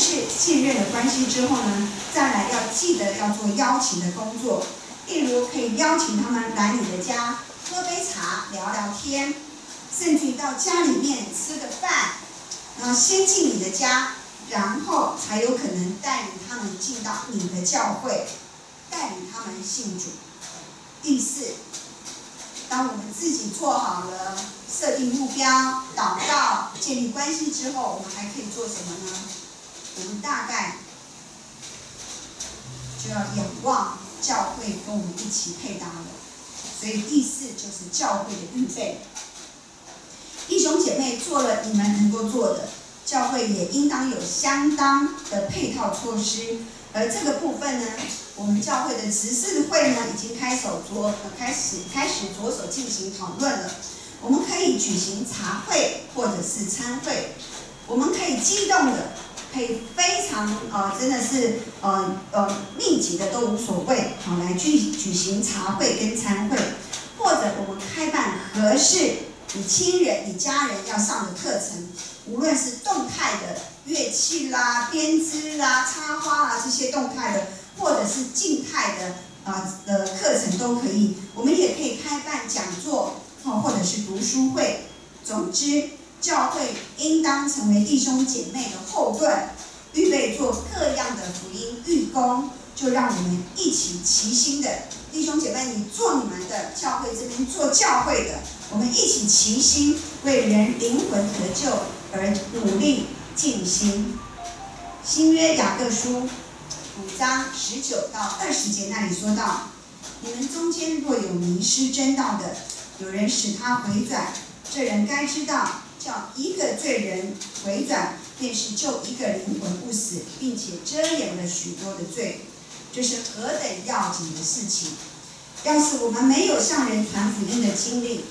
是信任的关系之后呢，再来要记得要做邀请的工作，例如可以邀请他们来你的家喝杯茶聊聊天，甚至到家里面吃个饭，然后先进你的家，然后才有可能带领他们进到你的教会，带领他们信主。第四，当我们自己做好了设定目标、祷告、建立关系之后，我们还可以做什么呢？我们大概就要仰望教会跟我们一起配搭了。所以第四就是教会的预备。弟兄姐妹做了你们能够做的，教会也应当有相当的配套措施。而这个部分呢，我们教会的执事会呢，已经开手着开始开始着手进行讨论了。我们可以举行茶会或者是餐会，我们可以激动的，可以非常呃，真的是呃呃密集的都无所谓，好来举举行茶会跟餐会，或者我们开办合适你亲人、你家人要上的课程，无论是动态的。乐器啦、编织啦、插花啦这些动态的，或者是静态的啊的课程都可以。我们也可以开办讲座，哦，或者是读书会。总之，教会应当成为弟兄姐妹的后盾，预备做各样的福音预工。就让我们一起齐心的弟兄姐妹，你做你们的教会这边做教会的，我们一起齐心为人灵魂得救而努力。尽心，新约雅各书五章十九到二十节那里说到：你们中间若有迷失真道的，有人使他回转，这人该知道，叫一个罪人回转，便是救一个灵魂不死，并且遮掩了许多的罪，这是何等要紧的事情！要是我们没有向人传福音的经历，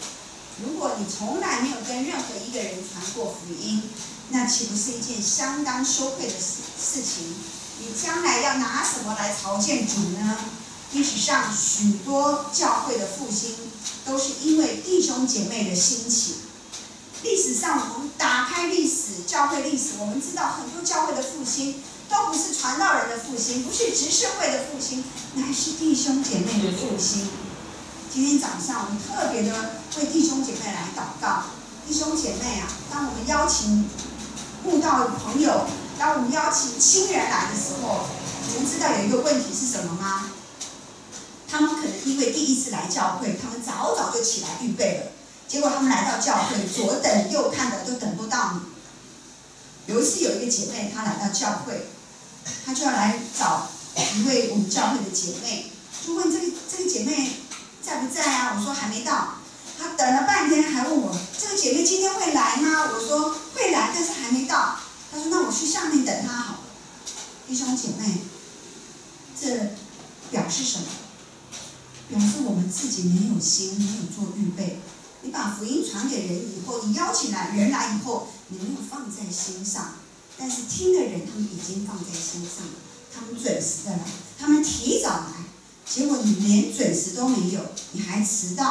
如果你从来没有跟任何一个人传过福音，那岂不是一件相当羞愧的事事情？你将来要拿什么来朝见主呢？历史上许多教会的复兴，都是因为弟兄姐妹的兴起。历史上，我们打开历史，教会历史，我们知道很多教会的复兴，都不是传道人的复兴，不是执事会的复兴，乃是弟兄姐妹的复兴。今天早上，我们特别的为弟兄姐妹来祷告。弟兄姐妹啊，当我们邀请。悟道的朋友，当我们邀请亲人来的时候，你们知道有一个问题是什么吗？他们可能因为第一次来教会，他们早早就起来预备了，结果他们来到教会，左等右看的都等不到你。有一次有一个姐妹，她来到教会，她就要来找一位我们教会的姐妹，就问这个这个姐妹在不在啊？我说还没到。她等了半天，还问我这个姐妹今天会来吗？我说会来，但是还没到。她说那我去下面等她好了。弟兄姐妹，这表示什么？表示我们自己没有心，没有做预备。你把福音传给人以后，你邀请来人来以后，你没有放在心上。但是听的人他们已经放在心上了，他们准时的来，他们提早来。结果你连准时都没有，你还迟到。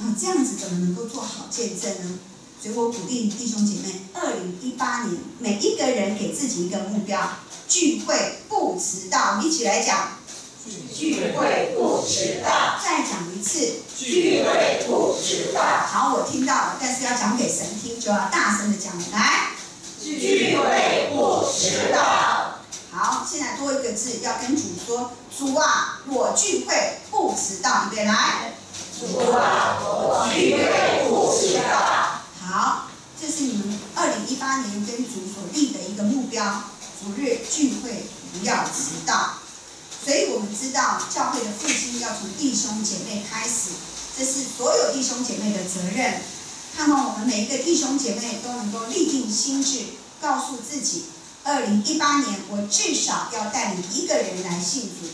啊，这样子怎么能够做好见证呢？所以我鼓励弟兄姐妹，二零一八年每一个人给自己一个目标，聚会不迟到。一起来讲，聚会不迟到。再讲一次，聚会不迟到。好，我听到了，但是要讲给神听，就要大声的讲来。聚会不迟到。好，现在多一个字，要跟主说，主啊，我聚会不迟到，预备来。主啊，我聚会不迟到。好，这是你们二零一八年跟主所立的一个目标，主日聚会不要迟到。所以我们知道教会的复兴要从弟兄姐妹开始，这是所有弟兄姐妹的责任。盼望我们每一个弟兄姐妹都能够立定心志，告诉自己，二零一八年我至少要带领一个人来信主。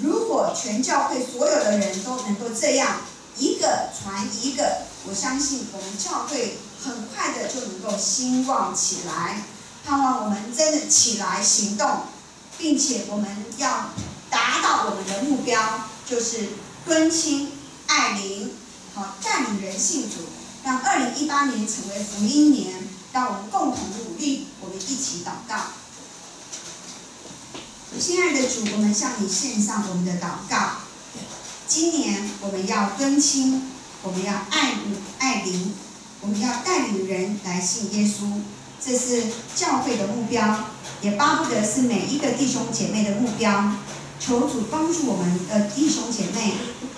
如果全教会所有的人都能够这样。一个传一个，我相信我们教会很快的就能够兴旺起来。盼望我们真的起来行动，并且我们要达到我们的目标，就是敦亲爱邻，好带领人信主，让二零一八年成为福音年。让我们共同努力，我们一起祷告。亲爱的主，我们向你献上我们的祷告。今年我们要更新，我们要爱爱邻，我们要带领人来信耶稣，这是教会的目标，也巴不得是每一个弟兄姐妹的目标。求主帮助我们的弟兄姐妹，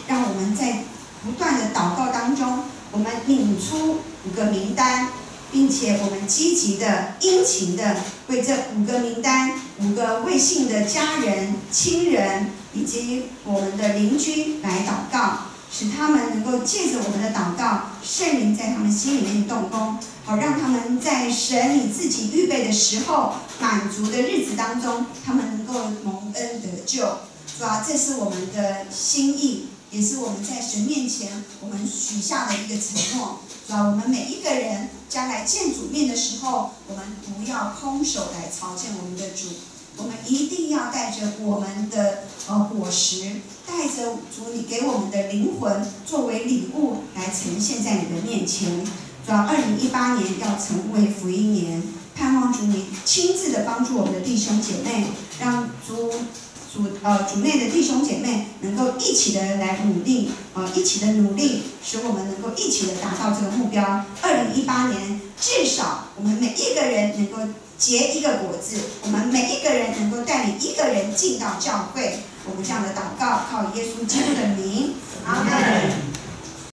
让我们在不断的祷告当中，我们领出五个名单，并且我们积极的、殷勤的为这五个名单、五个未信的家人、亲人以及我们的邻居来祷告，使他们能够借着我们的祷告，圣灵在他们心里面动工，好让他们在神你自己预备的时候、满足的日子当中，他们能够蒙恩得救。是吧？这是我们的心意，也是我们在神面前我们许下的一个承诺，是吧？我们每一个人将来见主面的时候，我们不要空手来朝见我们的主，我们一定要带着我们的呃果实，带着主你给我们的灵魂作为礼物来呈现在你的面前。主要二零一八年要成为福音年，盼望主你亲自的帮助我们的弟兄姐妹，让主。主呃，主内的弟兄姐妹能够一起的来努力，呃，一起的努力，使我们能够一起的达到这个目标。二零一八年，至少我们每一个人能够结一个果子，我们每一个人能够带领一个人进到教会。我们这样的祷告，靠耶稣基督的名，阿门。